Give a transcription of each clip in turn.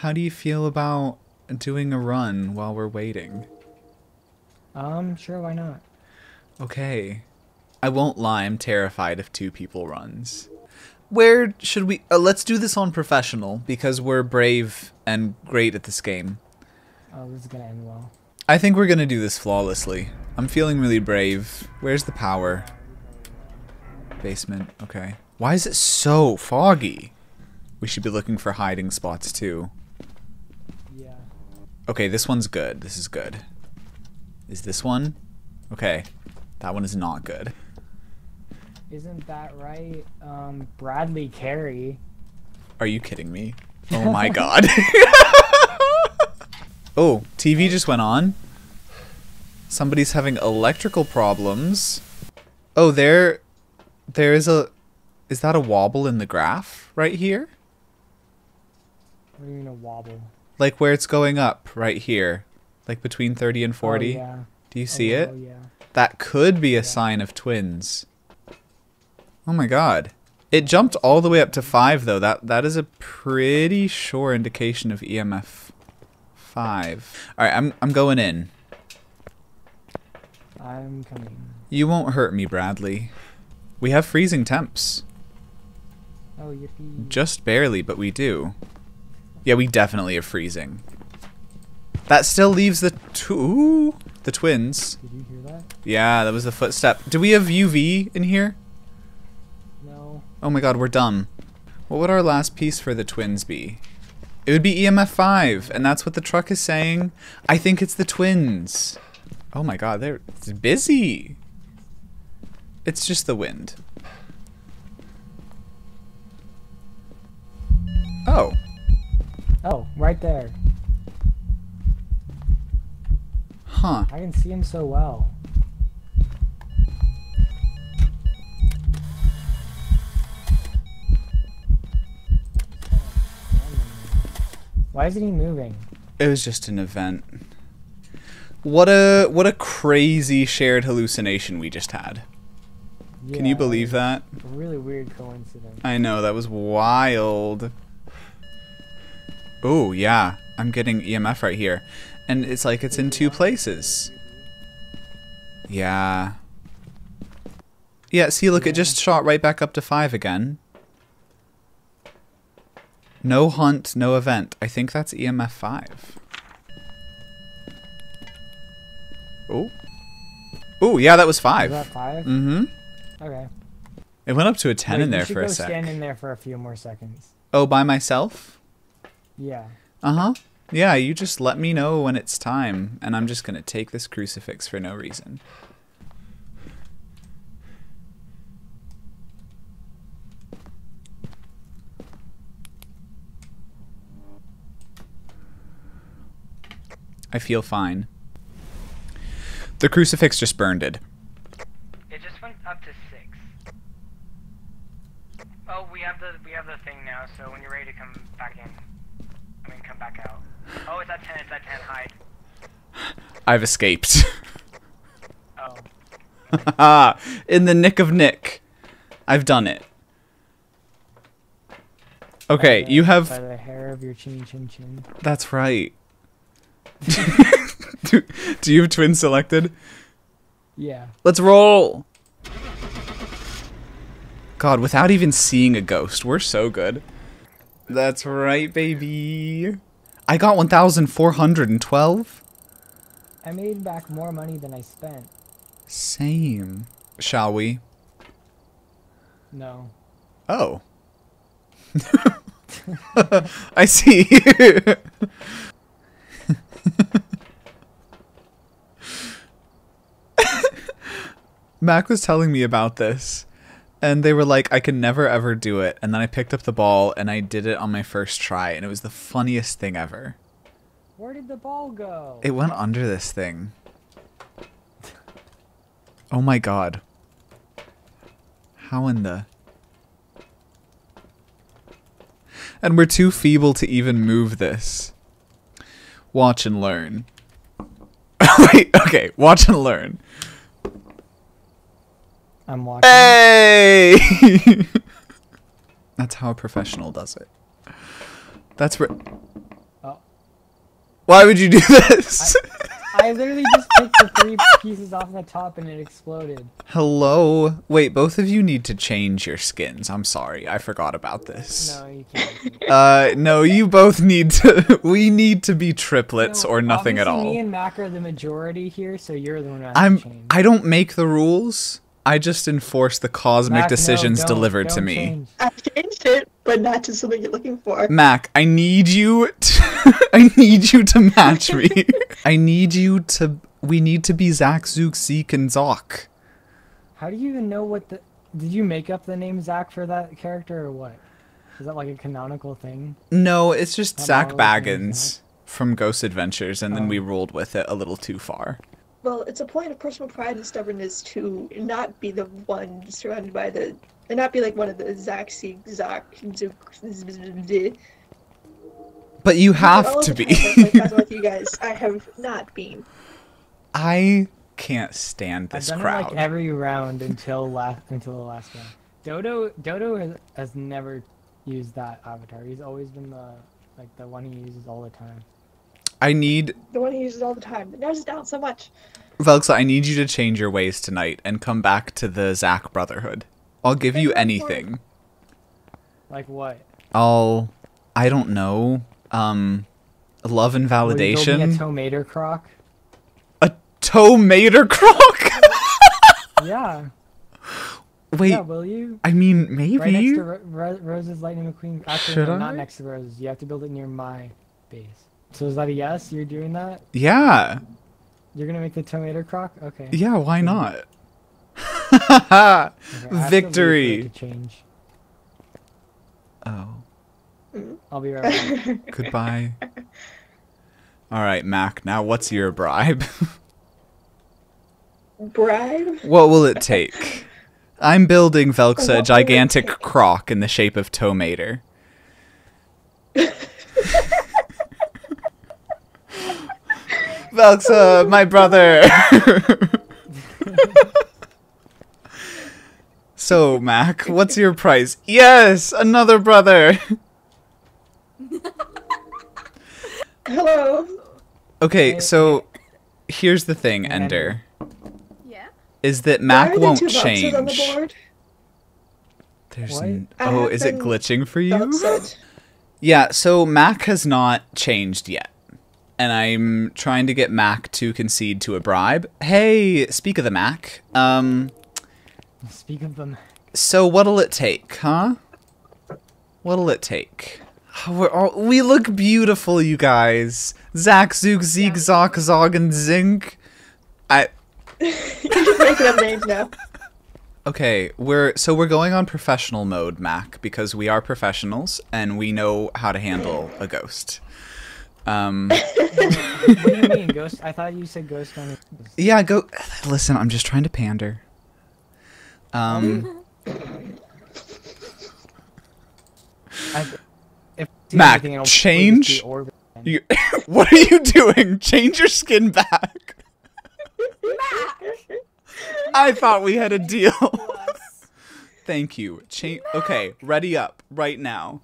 How do you feel about doing a run while we're waiting? Um, sure, why not? Okay. I won't lie, I'm terrified of two people runs. Where should we... Uh, let's do this on professional, because we're brave and great at this game. Oh, this is gonna end well. I think we're gonna do this flawlessly. I'm feeling really brave. Where's the power? Basement, okay. Why is it so foggy? We should be looking for hiding spots too. Okay, this one's good. This is good. Is this one? Okay. That one is not good. Isn't that right? Um, Breadley Carey. Are you kidding me? Oh my god. oh, TV just went on. Somebody's having electrical problems. Oh, there there is a is that a wobble in the graph right here? What do you mean a wobble? Like where it's going up right here. Like between 30 and 40. Oh, yeah. Do you oh, see oh, it? Oh, yeah. That could be a sign of twins. Oh my god. It jumped all the way up to 5 though. That that is a pretty sure indication of EMF 5. All right, I'm I'm going in. I'm coming. You won't hurt me, Breadley. We have freezing temps. Oh, yippee. Just barely, but we do. Yeah, we definitely are freezing. That still leaves the two the twins. Did you hear that? Yeah, that was the footstep. Do we have UV in here? No. Oh my god, we're dumb. What would our last piece for the twins be? It would be EMF 5, and that's what the truck is saying. I think it's the twins. Oh my god, they're it's busy. It's just the wind. Oh, Oh, right there. huh. I can see him so well. Why isn't he moving? It was just an event. What a what a crazy shared hallucination we just had. Can you believe that? A really weird coincidence. I know, that was wild. Oh, yeah. I'm getting EMF right here. And it's like it's in two places. Yeah. Yeah, see, look, it just shot right back up to five again. No hunt, no event. I think that's EMF 5. Oh. Oh, yeah, that was Is 5. that five? Mm-hmm. Okay. It went up to a 10 Wait, in there for a sec. stand in there for a few more seconds. Oh, by myself? Yeah. Uh-huh. Yeah, you just let me know when it's time, and I'm just gonna take this crucifix for no reason. I feel fine. The crucifix just burned it. It just went up to six. Oh, we have the we have the thing now. So when you're ready to come back in, I mean come back out. Oh, it's at ten. It's at ten. Hide. I've escaped. Oh, In the nick of Nick. I've done it. Okay, the- you have by the hair of your chin chin chin. That's right. do, do you have twins selected? Yeah. Let's roll. God, without even seeing a ghost, we're so good. That's right, baby. I got 1,412. I made back more money than I spent. Same. Shall we? No. Oh. I see. Mac was telling me about this, and they were like, I can never ever do it. And then I picked up the ball and I did it on my first try, and it was the funniest thing ever. Where did the ball go? It went under this thing. Oh my god. How in the. And we're too feeble to even move this. Watch and learn. Wait, okay, watch and learn. I'm watching. Hey! That's how a professional does it. That's where. Oh. Why would you do this? I literally just picked the three pieces off the top and it exploded. Hello. Wait, both of you need to change your skins. I'm sorry, I forgot about this. No, you can't. Uh, no, you both need to. We need to be triplets No, or nothing at obviously all. Me and Mac are the majority here, so you're the one who has I'm. change. I don't make the rules. I just enforce the cosmic Mac, no, decisions don't- delivered to don't me. change. I've changed it, but not to something you're looking for. Mac, I need you. To, I need you to match me. I need you to. We need to be Zach, Zook, Zeke, and Zoc. How do you even know what the? Did you make up the name Zach for that character or what? Is that like a canonical thing? No, it's just I'm Zak Bagans from Ghost Adventures, and then Oh. we rolled with it a little too far. Well, it's a point of personal pride and stubbornness to not be the one surrounded by the, and not be like one of the Zach, Zeke, Zach, But you have of to be. times I've played Puzzle with you guys, I have not been. I can't stand this I've done crowd. it like every round until last until the last round. Dodo Dodo has, has never used that avatar. He's always been the like the one he uses all the time. I need The one he uses all the time. It narrows it down so much. Velksa, I need you to change your ways tonight and come back to the Zach Brotherhood. I'll give you Okay, go for it. anything. Like what? I'll I don't know. Um love and Will you build me a validation. tomato croc? A tomater croc? Yeah. Wait, yeah, will you? I mean Right next maybe. to Ro- Ro- Rose's Lightning McQueen. Actually, Should no, not next to Rose's. You have to build it near my base. So is that a yes? You're doing that? yeah. You're gonna make the tomato croc? Okay. Yeah, why not? Okay, I to leave for it Victory. to change. Oh, I'll be right back. goodbye. All right, Mac. Now, what's your bribe? Bribe? what will it take? I'm building Velksa a What will it gigantic croc in the shape of Tomater. Velksa, uh, my brother. so, Mac, what's your price? Yes, another brother. Hello. Okay, so here's the thing, Ender, Yeah. is that Mac are won't two boxes on the change. board? There's What? n- I oh, is it glitching for you? Upset. Yeah, so Mac has not changed yet. And I'm trying to get Mac to concede to a bribe. Hey, speak of the Mac. Um, Speak of them. so what'll it take, huh? What'll it take? Oh, We're all, we look beautiful, you guys. Zach, Zook, Zeke, Zoc, Zog, and Zink. I You're just making up names now. okay. We're so we're going on professional mode, Mac, because we are professionals and we know how to handle a ghost. Um. What do you mean, ghost? I thought you said ghost on. Yeah, go. Listen, I'm just trying to pander. Um, I, if Mac, anything, it'll probably just change you, what are you doing? Change your skin back. Mac. I thought we had a deal. Thank you. Change. Okay, ready up right now.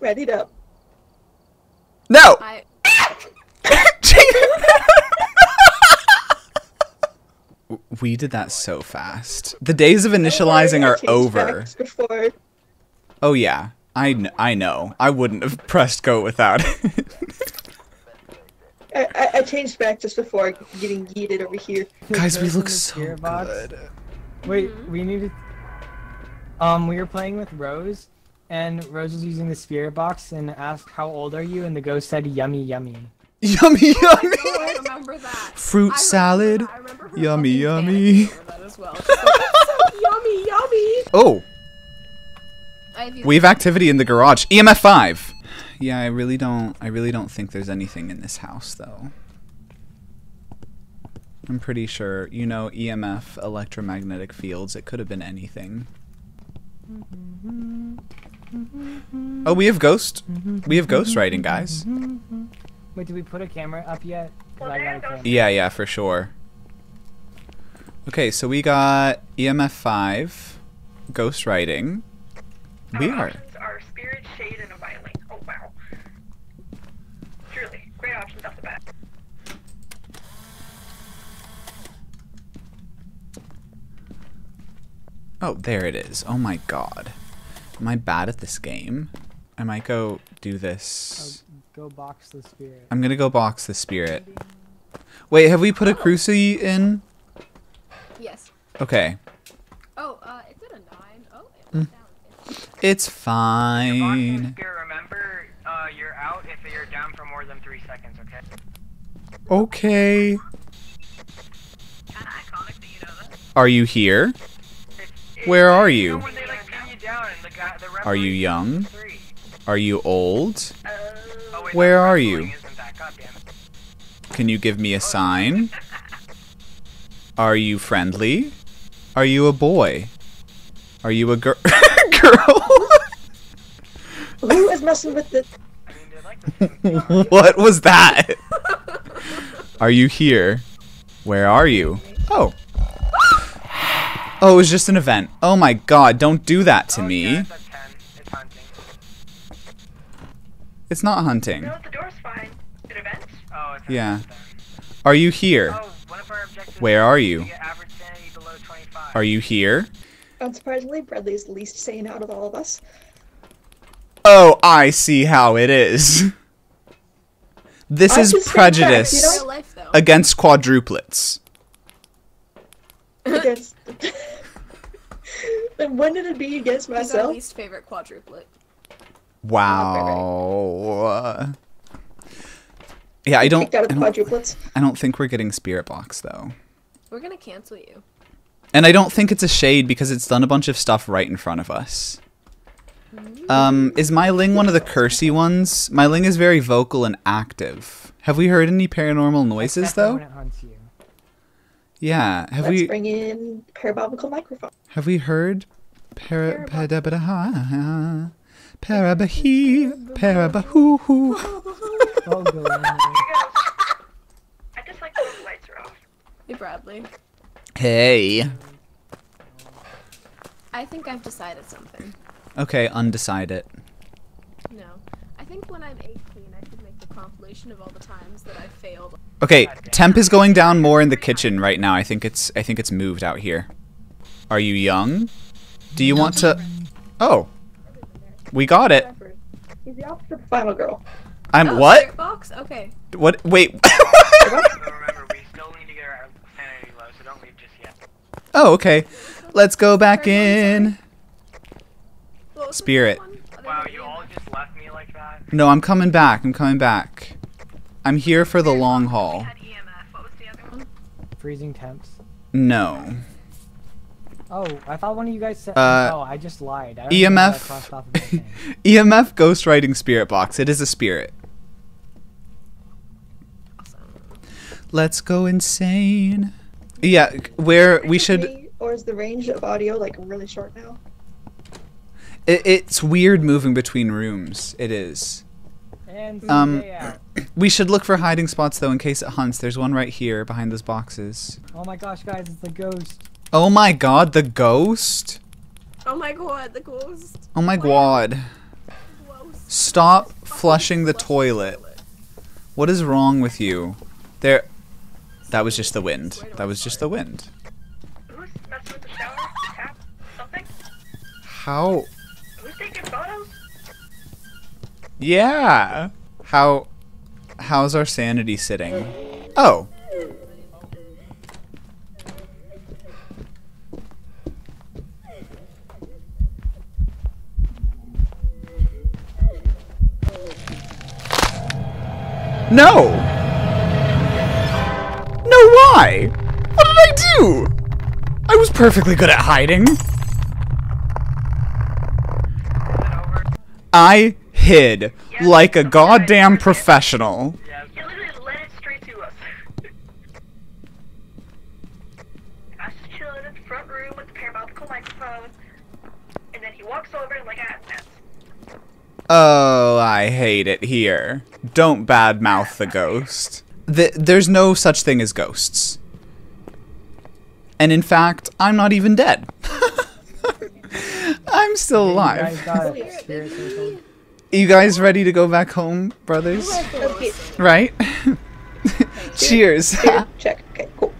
Ready up. No. I we did that so fast. The days of initializing are over. Oh yeah, I kn- I know. I wouldn't have pressed go without it. I, I, I changed back just before getting yeeted over here. Guys, we look so spirit good. Wait, we needed. Um, we were playing with Rose, and Rose was using the spirit box and asked, "How old are you?" And the ghost said, "Yummy, yummy." Yummy, yummy. Oh, I remember that. Fruit I salad. remember Yummy, yummy. that as well. Like, so yummy, yummy. Oh, I have used we have activity in the garage. EMF five. Yeah, I really don't. I really don't think there's anything in this house, though. I'm pretty sure. You know, EMF, electromagnetic fields. It could have been anything. Mm-hmm. Mm-hmm. Oh, we have ghost. We have ghost writing, guys. Wait, did we put a camera up yet? Camera. Yeah, yeah, for sure. Okay, so we got EMF 5, Ghost riding. Our we are. options are Spirit, Shade, and a Violent. Oh, wow. Truly, great options off the bat. Oh, there it is. Oh my god. Am I bad at this game? I might go do this. Go box the spirit. I'm gonna go box the spirit. Wait, have we put a cruci in? Yes. Okay. Oh, uh, it's at a nine. Oh, it went down. It's- It's fine. spirit, remember, uh, you're out if you're down for more than three seconds, okay? Okay. Kinda iconic you know that. Are you here? It's- Where are You you? know when they like you down and the guy, the Are you referee young? Are you old? Where are you? Isn't that? God damn it. Can you give me a sign? Are you friendly? Are you a boy? Are you a gir- girl? Who is messing with the? I mean, they like the same what was that? Are you here? Where are you? Oh. Oh, it was just an event. Oh my god, don't do that to me. Yeah, it's at 10. It's hunting. It's not hunting. No, the door's fine. An event? Oh, it's Yeah. Are you here? Oh, one of our objectives Where is are you? get average sanity below 25. Are you here? Unsurprisingly, Breadley is the least sane out of all of us. Oh, I see how it is. This I'm is just saying prejudice you know? Life, against quadruplets. Against. then when did it be against He's our myself? least favorite quadruplet. Wow. Yeah, I don't. Kicked out I of don't. I don't think we're getting Spirit Box though, We're gonna cancel you. and I don't think it's a shade because it's done a bunch of stuff right in front of us. Um, is Myling one of the cursy ones? Myling is very vocal and active. Have we heard any paranormal noises though? When it hunts you. Yeah. Have Let's we? bring in parabolical microphone. Have we heard? Para parabadaha, parabahi, parabahoo. Oh, go in there. I just like the lights are off. Hey, Breadley. Hey. I think I've decided something. Okay, undecided. No. I think when I'm 18, I should make the compilation of all the times that I failed. Okay, temp is going down more in the kitchen right now. I think it's I think it's moved out here. Are you young? Do you want to Oh. We got it. He's the opposite of Final Girl. I'm Oh, what? Spirit box? Okay. What wait. Remember, we still need to get our sanity low, so don't leave just yet. oh, okay. Let's go back in. What was the Spirit. third one? Other Wow, you all just left me like that? No, I'm coming back. I'm coming back. I'm here for the long haul. Had EMF. What was the other one? Freezing temps. No. Oh, I thought one of you guys said. Uh, oh, I just lied. I don't even know what I crossed off of EMF thing. EMF ghostwriting spirit box. It is a spirit. Awesome. Let's go insane. Yeah, where we should Or is the range of audio like really short now? it, it's weird moving between rooms. It is. And Um, We should look for hiding spots though in case it hunts. There's one right here behind those boxes. Oh my gosh, guys, it's the ghost. Oh my god, the ghost. Oh my god, the ghost. Oh my god. Stop flushing the toilet. What is wrong with you? There That was just the wind. That was just the wind. Who's messing with the shower? Tap? Something? How Who's taking photos? Yeah. How how's our sanity sitting? Oh. No. No, why? What did I do? I was perfectly good at hiding. I hid like a goddamn professional. Yeah. You literally led it straight to us. I was just chilling in the front room with the parabolical microphone, and then he walks over and like, ah, Oh, I hate it here. Don't badmouth the ghost. Th- there's no such thing as ghosts. And in fact, I'm not even dead. I'm still alive. guys got Spirit, spirit baby. circled. You guys ready to go back home, brothers? Okay, Right? Cheers. spirit check. Okay, cool.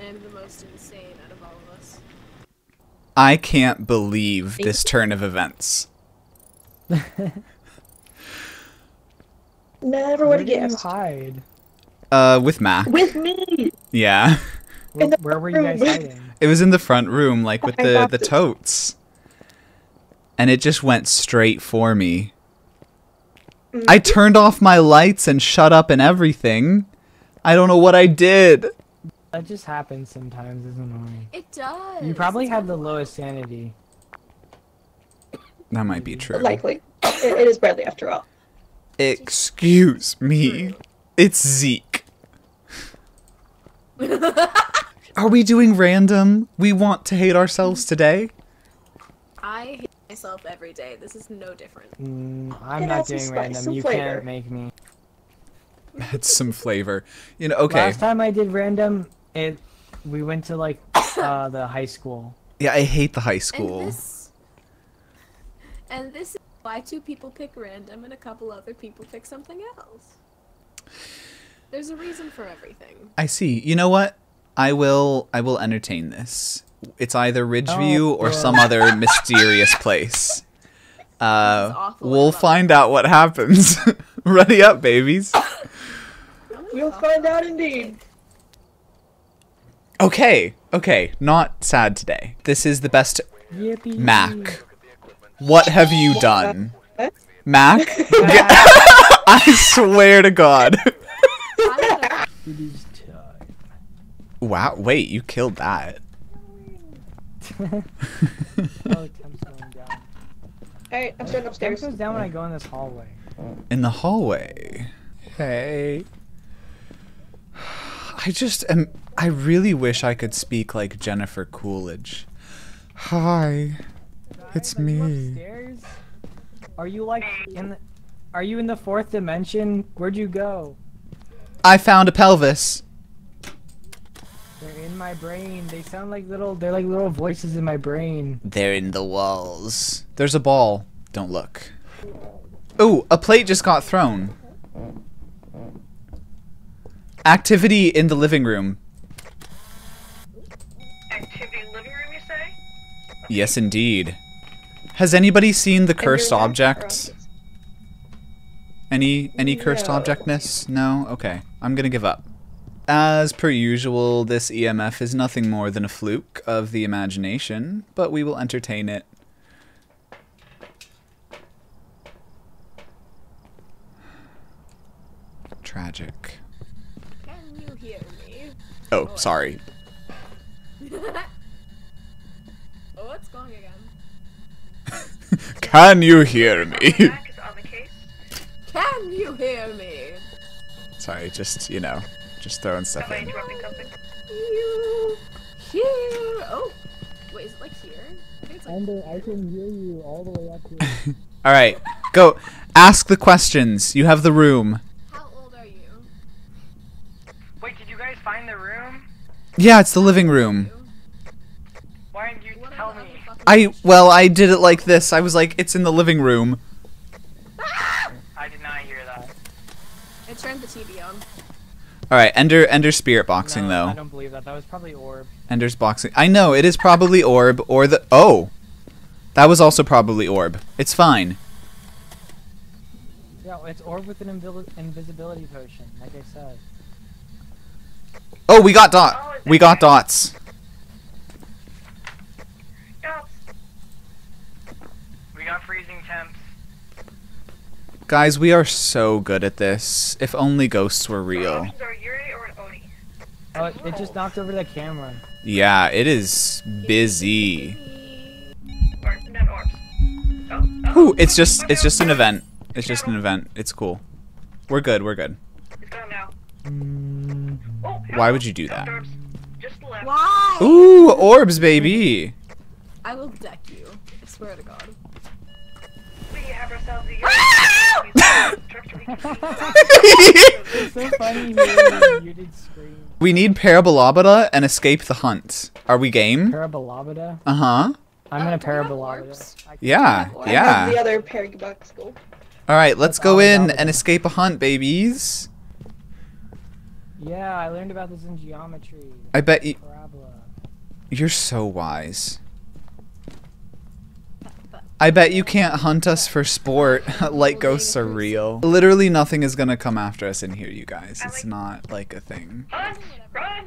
I'm the most insane out of all of us. I can't believe this turn of events. Never would did have you guessed. hide? Uh, with Mac. With me. Yeah. Where, where were you guys room. hiding? It was in the front room, like with the, the totes. And it just went straight for me. Mm. I turned off my lights and shut up and everything. I don't know what I did. That just happens sometimes, isn't annoying. It does. You probably It's have the lowest sanity. That might be true. Likely. It, it is Breadley after all. Excuse me. It's Zeke. Are we doing random? We want to hate ourselves today? I hate myself every day. This is no different. Mm, I'm It not doing spice, random. You flavor. can't make me. It's some flavor. You know, okay. Last time I did random, it we went to like uh, the high school. Yeah, I hate the high And school. This, and this is why two people pick random and a couple other people pick something else. There's a reason for everything. I see. You know what? I will I will entertain this. It's either Ridgeview or yeah. some other mysterious place. Uh, we'll love it. find out what happens. Ready up, babies. We'll find out indeed. Okay, okay, not sad today. This is the best Yippee! Mac. What have you done? Mac? I swear to God. It is time. Wow, wait, you killed that. Oh, temps going down. Alright, I'm starting Temp upstairs. goes down when I go in this hallway. In the hallway. Hey. I just am. I really wish I could speak like Jennifer Coolidge. Hi. It's Guys, are you me. upstairs? Are you like in the? Are you in the fourth dimension? Where'd you go? I found a pelvis. They're in my brain. They sound like little. They're like little voices in my brain. They're in the walls. There's a ball. Don't look. Ooh, a plate just got thrown. Activity in the living room. Activity living room, you say? Yes, indeed. Has anybody seen the cursed object? Any any cursed No. object miss? No? Okay. I'm gonna give up. As per usual, this EMF is nothing more than a fluke of the imagination, but we will entertain it. Tragic. can you hear me? Oh, sorry. Oh, it's going again. Can you hear me? Mac is on the case. Can you hear me? sorry, just, you know, just throwing stuff Am in. interrupting? You here? Oh, wait, is it like here? I think it's I can hear you all the way up here. All right, go. Ask the questions. You have the room. How old are you? Wait, did you guys find the room? Yeah, it's the living room. Why didn't you What are tell the other me? fucking I well, I did it like this. I was like, it's in the living room. I did not hear that. It turned the TV on. All right, Ender Ender spirit boxing no, I don't believe that. That was probably orb. Ender's boxing. I know it is probably orb or the oh, that was also probably orb. It's fine. Yeah, it's orb with an invil- invisibility potion, like I said. Oh, we got dot. Oh, We got dots. Stop. We got freezing temps. Guys, we are so good at this. If only ghosts were real. Options are Yurei or an Oni. Oh, it, it just knocked over the camera. Yeah, it is busy. Or not orbs. Oh, oh. Ooh, it's just it's just an event. It's just an event. It's cool. We're good. We're good. It's gone now. Mm, Oh, Why would you do that? Orbs. Why? Ooh, orbs, baby. I will deck you. I swear to God. We have ourselves a it's so funny hearing the muted scream. we need Parabolobita and escape the hunt. Are we game? Parabolobita? Uh huh. I'm gonna do we have parabolobita. orbs? I- Yeah, Or- I have the yeah. other Paragobox school. All right, let's go in and escape a hunt, babies. Yeah, I learned about this in geometry. I bet you, Parabola. you're so wise. I bet you can't hunt us for sport. Light ghosts are real. Literally nothing is gonna come after us in here, you guys. It's not like a thing. Run! Run!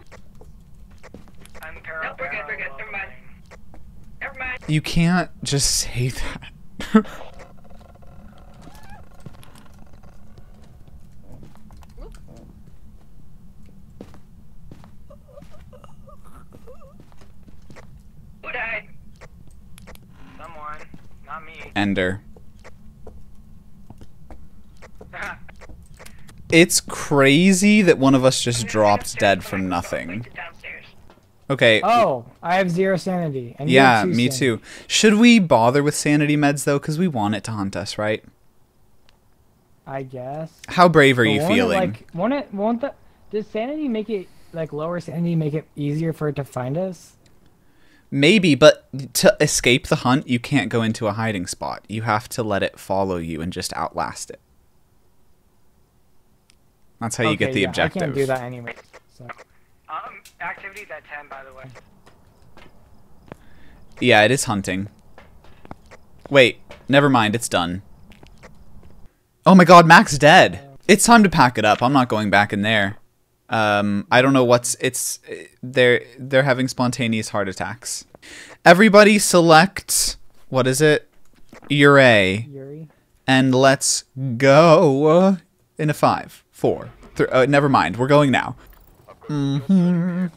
I'm Nope, we're good, we're good. Never mind. Never mind. You can't just say that. Who died? Someone, not me. Ender. It's crazy that one of us just dropped dead from nothing. Okay. Oh, I have zero sanity. And Yeah, me sanity. too. Should we bother with sanity meds though? Because we want it to hunt us, right? I guess. How brave are But you won't it, feeling? like, won't it? Won't the? Does sanity make it like lower sanity make it easier for it to find us? Maybe, but to escape the hunt, you can't go into a hiding spot. You have to let it follow you and just outlast it. That's how you get the yeah, objective. I can't do that anyway. So. Um, activity's at 10, by the way. Yeah, it is hunting. Wait, never mind, it's done. Oh my god, Mac's dead. It's time to pack it up. I'm not going back in there. Um, I don't know what's it's they're they're having spontaneous heart attacks. Everybody select what is it? Ure Yurei. and let's go in a five, four, three. Uh, never mind. We're going now. hmm